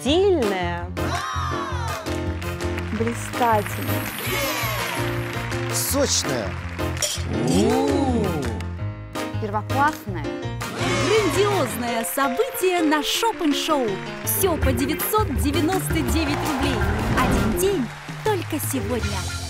Стильная. Блистательная. Сочная. Первоклассная. Грандиозное событие на Шопен-шоу. Все по 999 рублей. Один день только сегодня.